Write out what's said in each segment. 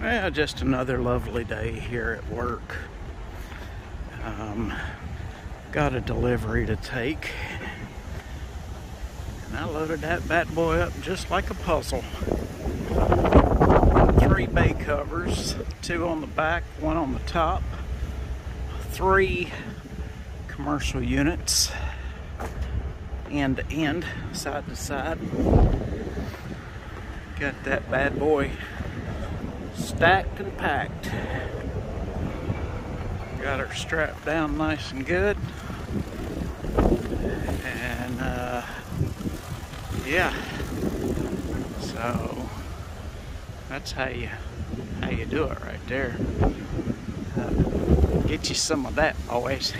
Well, just another lovely day here at work. Um, got a delivery to take. And I loaded that bad boy up just like a puzzle. Three bay covers, two on the back, one on the top, three commercial units, end to end, side to side. Got that bad boy stacked and packed. Got her strapped down nice and good. And uh, yeah, so that's how you how you do it right there. Uh, get you some of that, boys.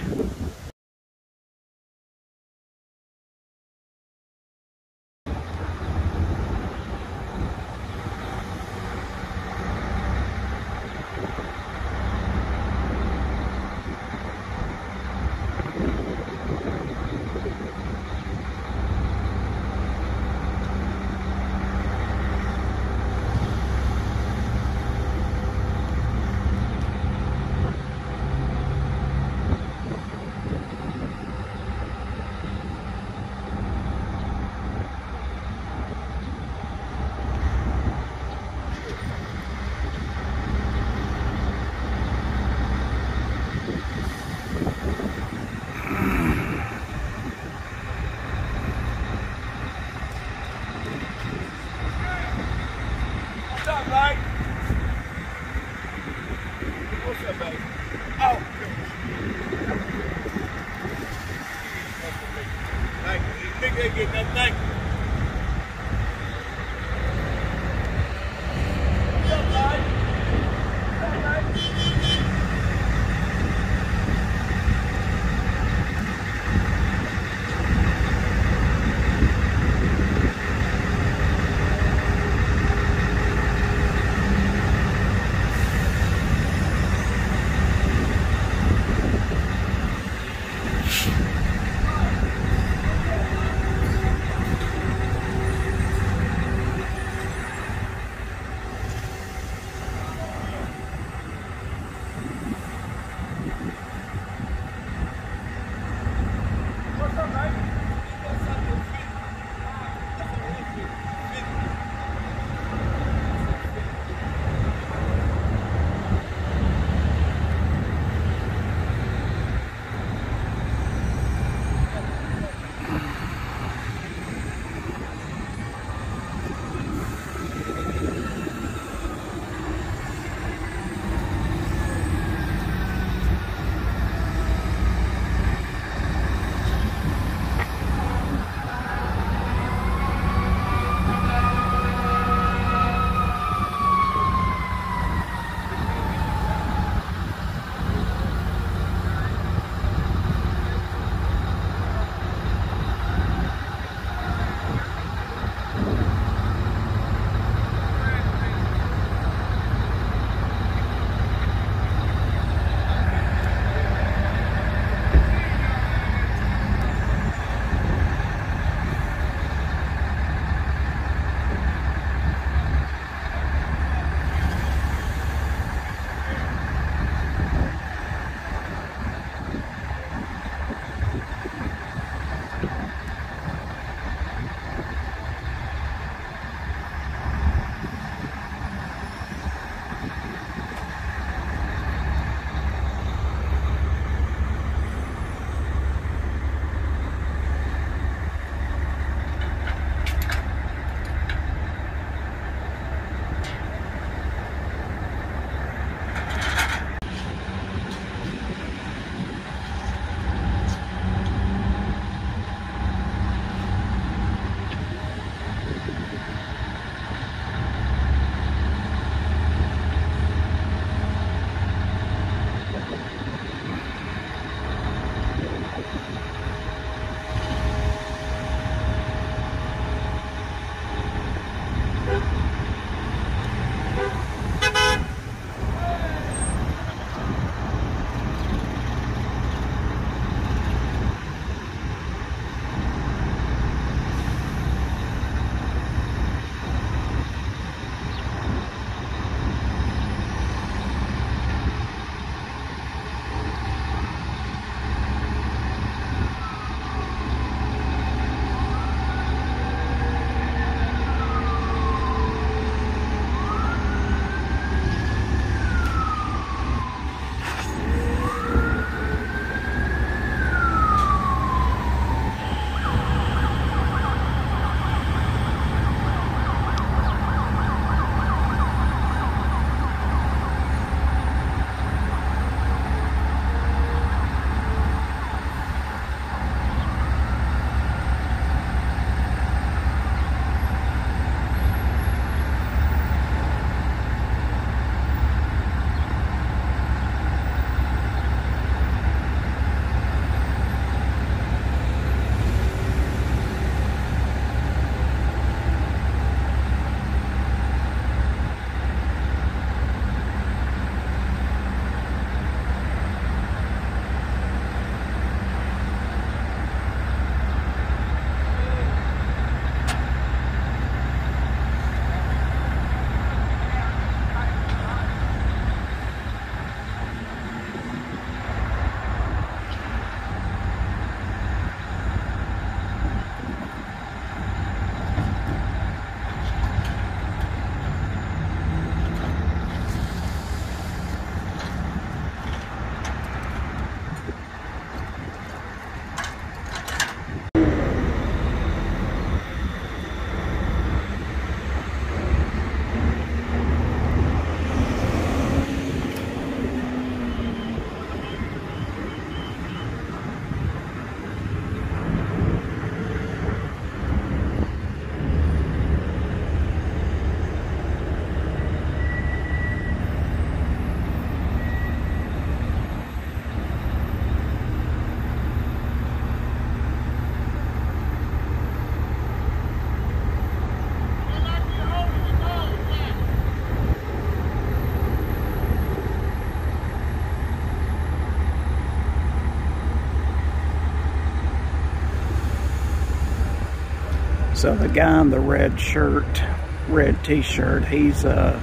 So the guy in the red shirt, red t-shirt, he's a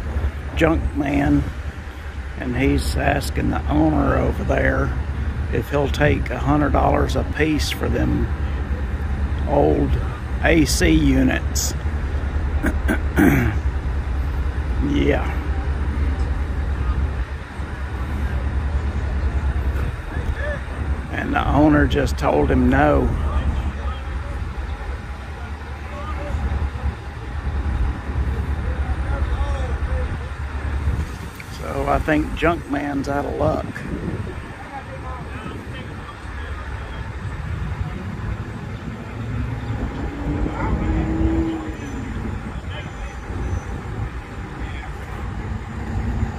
junk man and he's asking the owner over there if he'll take a hundred dollars a piece for them old AC units. yeah. And the owner just told him no. So I think Junkman's out of luck.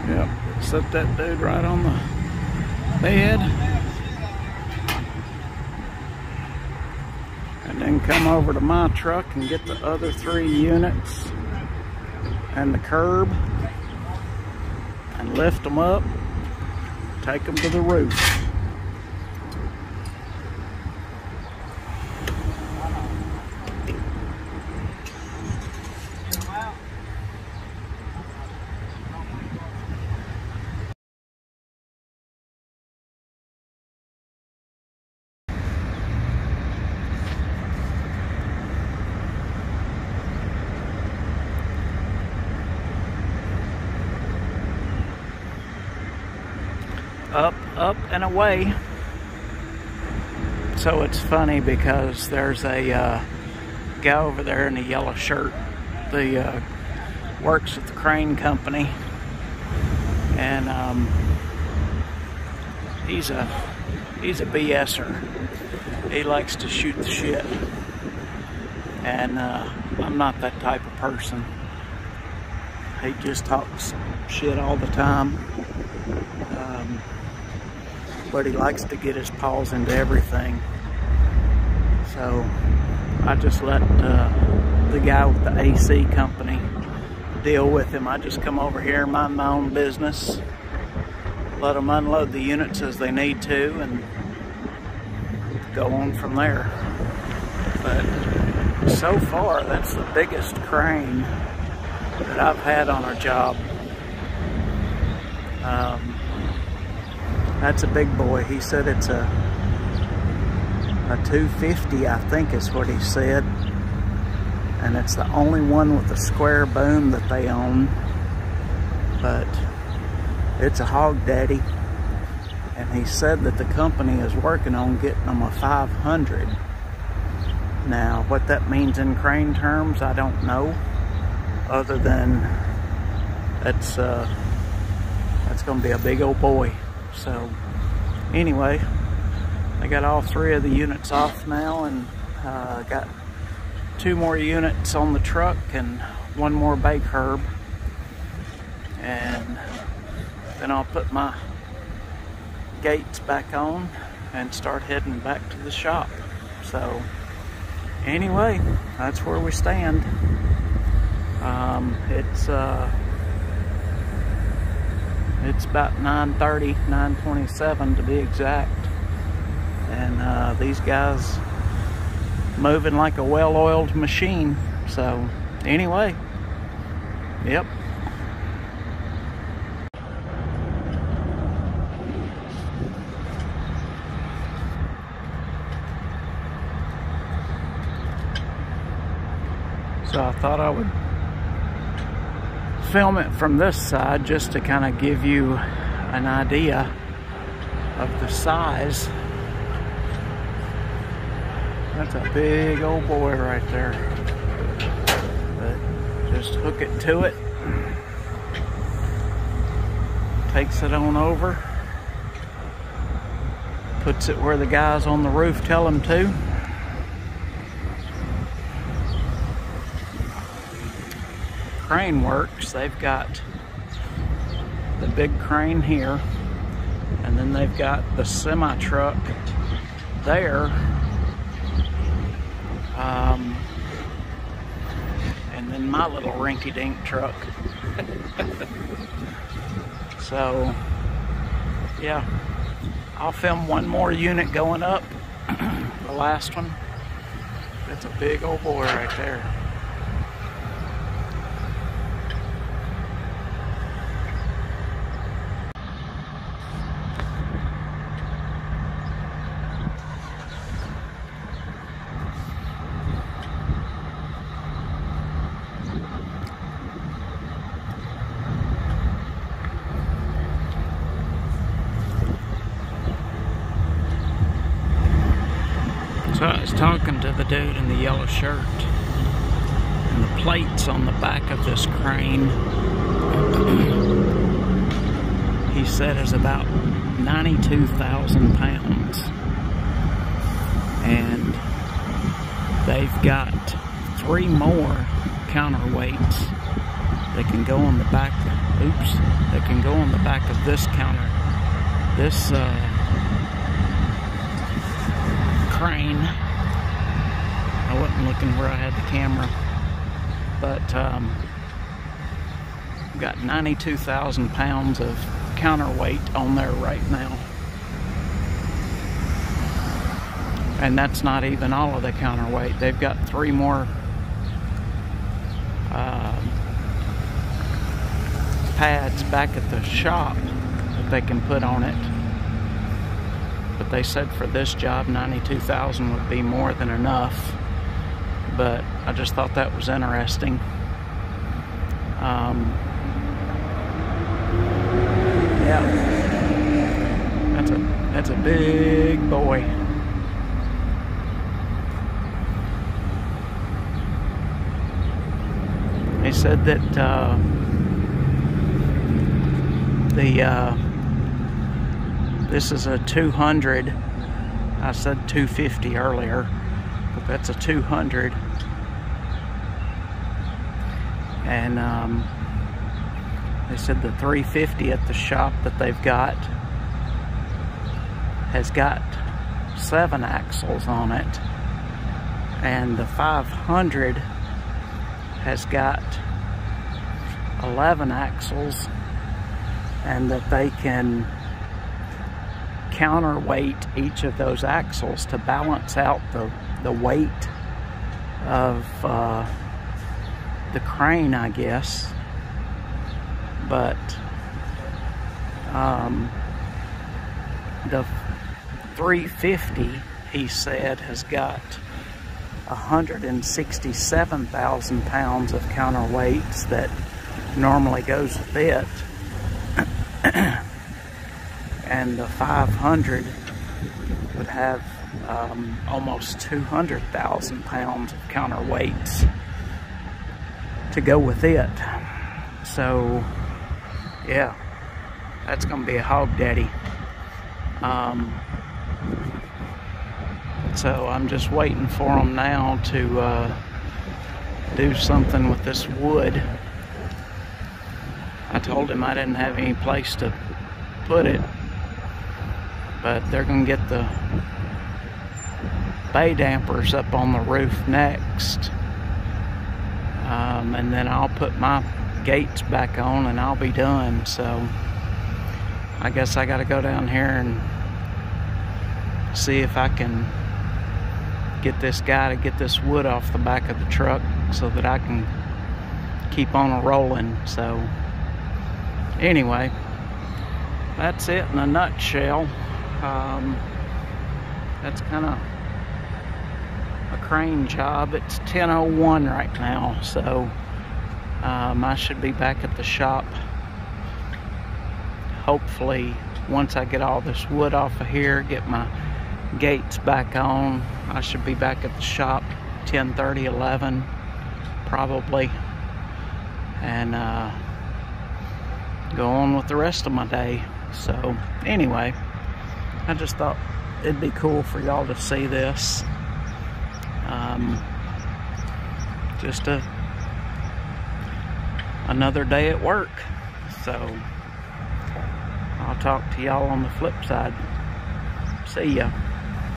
Yep, set that dude right on the bed. And then come over to my truck and get the other three units and the curb lift them up, take them to the roof. up, up, and away. So it's funny because there's a uh, guy over there in a yellow shirt. The uh, works at the crane company, and um, he's a he's a BSer. He likes to shoot the shit, and uh, I'm not that type of person. He just talks shit all the time. Um, but he likes to get his paws into everything. So I just let uh, the guy with the AC company deal with him. I just come over here, and mind my own business, let them unload the units as they need to, and go on from there. But so far, that's the biggest crane that I've had on our job. Um, that's a big boy. He said it's a a 250, I think is what he said. And it's the only one with a square boom that they own. But it's a hog daddy. And he said that the company is working on getting them a 500. Now, what that means in crane terms, I don't know. Other than it's uh, that's going to be a big old boy. So anyway, I got all three of the units off now and uh, got two more units on the truck and one more bay curb. And then I'll put my gates back on and start heading back to the shop. So anyway, that's where we stand. Um, it's uh, it's about 9.30, 9.27 to be exact. And uh, these guys moving like a well-oiled machine. So anyway, yep. So I thought I would film it from this side just to kind of give you an idea of the size. That's a big old boy right there. But just hook it to it. Takes it on over. Puts it where the guys on the roof tell him to. Crane works, they've got the big crane here, and then they've got the semi truck there. Um, and then my little rinky dink truck. so, yeah, I'll film one more unit going up, the last one. That's a big old boy right there. So I was talking to the dude in the yellow shirt, and the plates on the back of this crane, he said is about 92,000 pounds. And they've got three more counterweights that can go on the back, oops, that can go on the back of this counter, this uh, crane. I wasn't looking where I had the camera, but um, got 92,000 pounds of counterweight on there right now. And that's not even all of the counterweight. They've got three more uh, pads back at the shop that they can put on it. But they said for this job, 92,000 would be more than enough. But I just thought that was interesting. Um, yeah, that's a that's a big boy. They said that uh, the uh, this is a 200. I said 250 earlier, but that's a 200. And um, they said the 350 at the shop that they've got has got seven axles on it, and the 500 has got 11 axles, and that they can counterweight each of those axles to balance out the, the weight of uh, the crane, I guess. But um, the 350, he said, has got 167,000 pounds of counterweights that normally goes with it. and the 500 would have um, almost 200,000 pounds of counterweights to go with it. So, yeah, that's going to be a hog daddy. Um, so I'm just waiting for them now to uh, do something with this wood. I told him I didn't have any place to put it but they're going to get the bay dampers up on the roof next. Um, and then I'll put my gates back on and I'll be done. So I guess I got to go down here and see if I can get this guy to get this wood off the back of the truck so that I can keep on rolling. So anyway, that's it in a nutshell. Um, that's kind of a crane job. It's 10.01 right now, so um, I should be back at the shop hopefully once I get all this wood off of here, get my gates back on, I should be back at the shop 10:30, 11 probably. And uh, go on with the rest of my day. So anyway I just thought it'd be cool for y'all to see this. Um, just a another day at work. So I'll talk to y'all on the flip side. See ya.